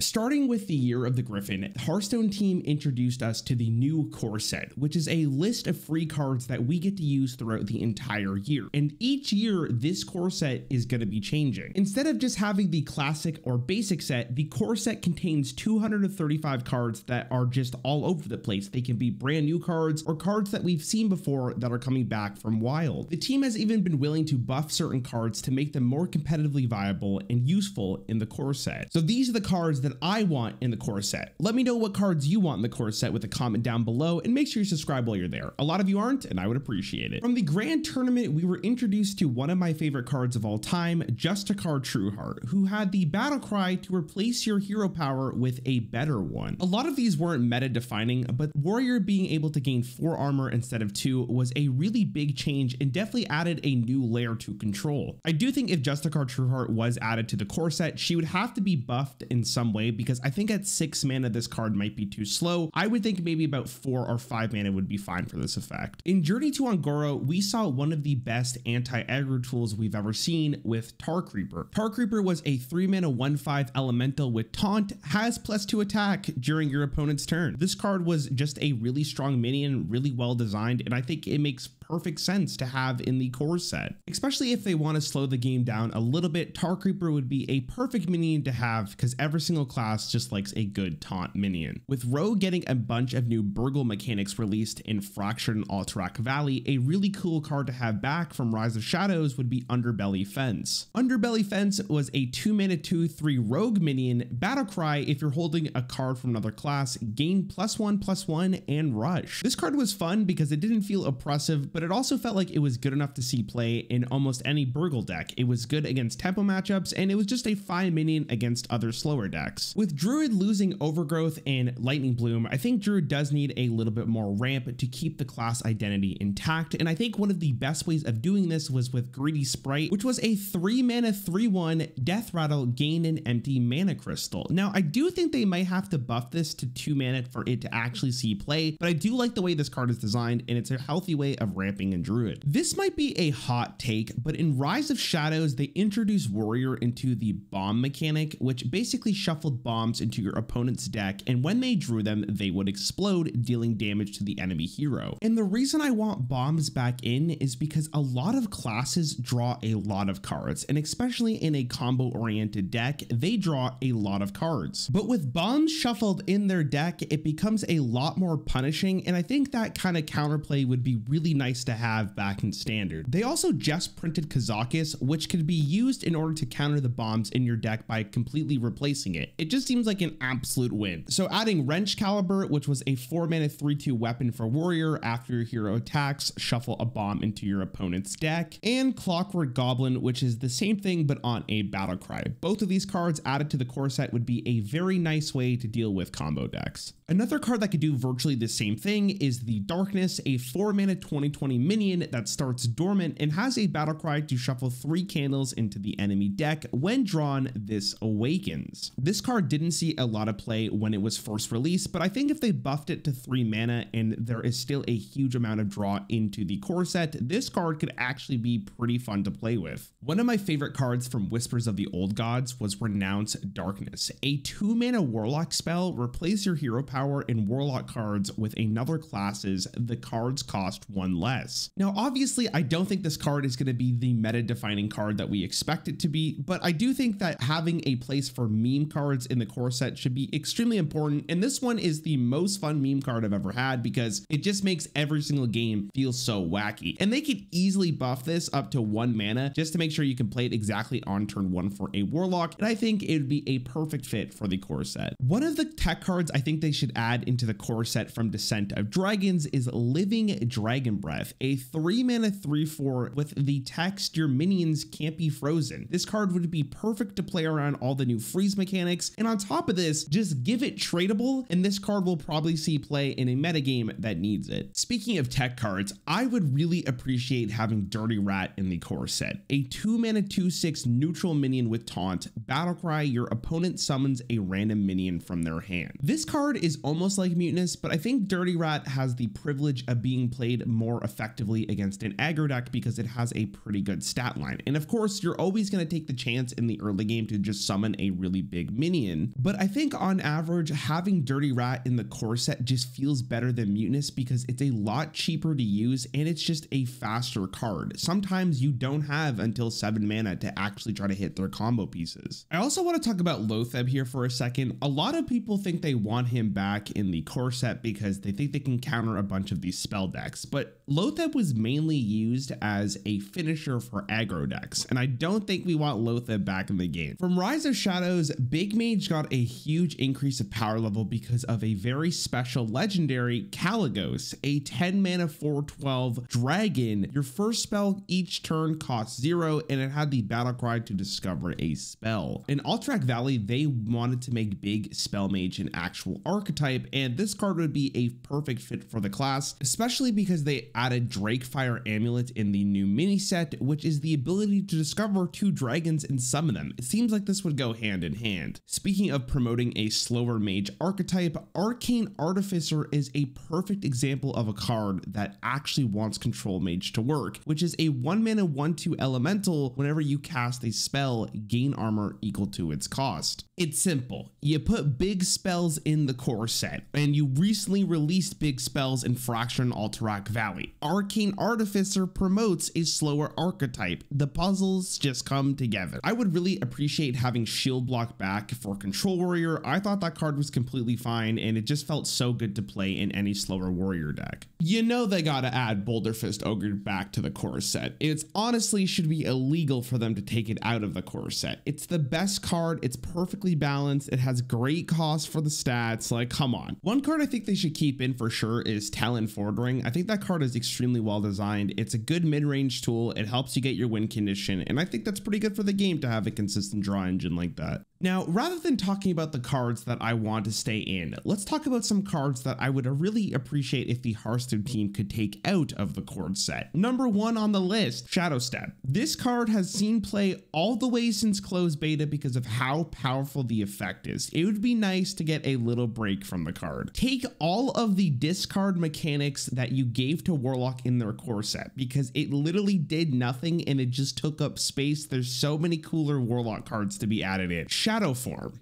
Starting with the year of the Gryphon, the Hearthstone team introduced us to the new core set, which is a list of free cards that we get to use throughout the entire year. And each year, this core set is going to be changing. Instead of just having the classic or basic set, the core set contains 235 cards that are just all over the place. They can be brand new cards or cards that we've seen before that are coming back from Wild. The team has even been willing to buff certain cards to make them more competitively viable and useful in the core set. So these are the cards that I want in the core set. Let me know what cards you want in the core set with a comment down below and make sure you subscribe while you're there. A lot of you aren't and I would appreciate it. From the grand tournament, we were introduced to one of my favorite cards of all time, Justicar Trueheart, who had the battle cry to replace your hero power with a better one. A lot of these weren't meta defining, but Warrior being able to gain four armor instead of two was a really big change and definitely added a new layer to control. I do think if Justicar Trueheart was added to the core set, she would have to be buffed in some way way because I think at six mana, this card might be too slow. I would think maybe about four or five mana would be fine for this effect. In Journey to Un'Goro, we saw one of the best anti-aggro tools we've ever seen with Tar Creeper. Tar Creeper was a three mana one five elemental with taunt, has plus two attack during your opponent's turn. This card was just a really strong minion, really well designed, and I think it makes perfect sense to have in the core set. Especially if they want to slow the game down a little bit, Tar Creeper would be a perfect minion to have because every single class just likes a good taunt minion. With Rogue getting a bunch of new Burgle mechanics released in Fractured and Alterac Valley, a really cool card to have back from Rise of Shadows would be Underbelly Fence. Underbelly Fence was a 2 mana 2 3 Rogue minion, Battle Cry if you're holding a card from another class, gain plus 1 plus 1 and Rush. This card was fun because it didn't feel oppressive but it also felt like it was good enough to see play in almost any Burgle deck. It was good against tempo matchups, and it was just a fine minion against other slower decks. With Druid losing Overgrowth and Lightning Bloom, I think Druid does need a little bit more ramp to keep the class identity intact, and I think one of the best ways of doing this was with Greedy Sprite, which was a 3 mana 3-1 Death Rattle gain an empty mana crystal. Now, I do think they might have to buff this to 2 mana for it to actually see play, but I do like the way this card is designed, and it's a healthy way of ramping and Druid. This might be a hot take, but in Rise of Shadows, they introduced Warrior into the bomb mechanic, which basically shuffled bombs into your opponent's deck, and when they drew them, they would explode, dealing damage to the enemy hero. And the reason I want bombs back in is because a lot of classes draw a lot of cards, and especially in a combo-oriented deck, they draw a lot of cards. But with bombs shuffled in their deck, it becomes a lot more punishing, and I think that kind of counterplay would be really nice to have back in standard. They also just printed Kazakus, which could be used in order to counter the bombs in your deck by completely replacing it. It just seems like an absolute win. So adding Wrenchcalibur, which was a 4 mana 3-2 weapon for Warrior, after your hero attacks, shuffle a bomb into your opponent's deck, and Clockwork Goblin, which is the same thing but on a battle cry. Both of these cards added to the core set would be a very nice way to deal with combo decks. Another card that could do virtually the same thing is the Darkness, a 4 mana 2020 minion that starts dormant and has a battle cry to shuffle 3 candles into the enemy deck. When drawn, this awakens. This card didn't see a lot of play when it was first released, but I think if they buffed it to 3 mana and there is still a huge amount of draw into the core set, this card could actually be pretty fun to play with. One of my favorite cards from Whispers of the Old Gods was Renounce Darkness, a 2 mana warlock spell, replace your hero power in Warlock cards with another classes, the cards cost one less. Now, obviously, I don't think this card is going to be the meta defining card that we expect it to be, but I do think that having a place for meme cards in the core set should be extremely important. And this one is the most fun meme card I've ever had because it just makes every single game feel so wacky. And they could easily buff this up to one mana just to make sure you can play it exactly on turn one for a Warlock. And I think it would be a perfect fit for the core set. One of the tech cards I think they should add into the core set from Descent of Dragons is Living Dragon Breath, a 3 mana 3 4 with the text your minions can't be frozen. This card would be perfect to play around all the new freeze mechanics, and on top of this, just give it tradable, and this card will probably see play in a metagame that needs it. Speaking of tech cards, I would really appreciate having Dirty Rat in the core set, a 2 mana 2 6 neutral minion with taunt, Battlecry, your opponent summons a random minion from their hand. This card is almost like Mutanus, but I think Dirty Rat has the privilege of being played more against an aggro deck because it has a pretty good stat line. And of course, you're always going to take the chance in the early game to just summon a really big minion. But I think on average, having Dirty Rat in the core set just feels better than Mutanus because it's a lot cheaper to use and it's just a faster card. Sometimes you don't have until 7 mana to actually try to hit their combo pieces. I also want to talk about Loatheb here for a second. A lot of people think they want him back in the core set because they think they can counter a bunch of these spell decks, but Loatheb was mainly used as a finisher for aggro decks, and I don't think we want Loatheb back in the game. From Rise of Shadows, Big Mage got a huge increase of power level because of a very special legendary Kalecgos, a 10 mana 412 dragon. Your first spell each turn costs zero, and it had the battle cry to discover a spell. In Alterac Valley, they wanted to make Big Spell Mage an actual archetype, and this card would be a perfect fit for the class, especially because they added Drakefire Amulet in the new mini set, which is the ability to discover two dragons and summon them. It seems like this would go hand in hand. Speaking of promoting a slower mage archetype, Arcane Artificer is a perfect example of a card that actually wants Control Mage to work, which is a 1 mana 1 2 elemental whenever you cast a spell, gain armor equal to its cost. It's simple. You put big spells in the core set, and you recently released big spells in Fracture and Alterac Valley. Arcane Artificer promotes a slower archetype. The puzzles just come together. I would really appreciate having Shield Block back for Control Warrior. I thought that card was completely fine, and it just felt so good to play in any slower warrior deck. You know they gotta add Boulder Fist Ogre back to the core set. It's honestly should be illegal for them to take it out of the core set. It's the best card, it's perfectly balanced, it has great cost for the stats, like come on. One card I think they should keep in for sure is Talon Fordring. I think that card is extremely well designed. It's a good mid-range tool, it helps you get your win condition, and I think that's pretty good for the game to have a consistent draw engine like that. Now, rather than talking about the cards that I want to stay in, let's talk about some cards that I would really appreciate if the Hearthstone team could take out of the core set. Number one on the list, Shadow Step. This card has seen play all the way since closed beta because of how powerful the effect is. It would be nice to get a little break from the card. Take all of the discard mechanics that you gave to Warlock in their core set because it literally did nothing and it just took up space. There's so many cooler Warlock cards to be added in. Shadow form.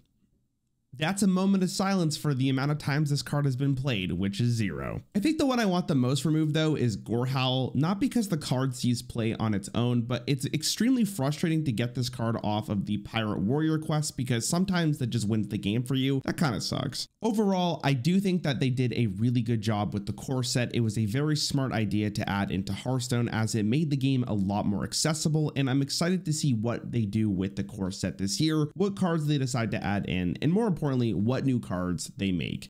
That's a moment of silence for the amount of times this card has been played, which is zero. I think the one I want the most removed though is Gorehowl, not because the card sees play on its own, but it's extremely frustrating to get this card off of the Pirate Warrior quest because sometimes that just wins the game for you. That kind of sucks. Overall, I do think that they did a really good job with the core set. It was a very smart idea to add into Hearthstone as it made the game a lot more accessible, and I'm excited to see what they do with the core set this year, what cards they decide to add in, and more importantly, what new cards they make.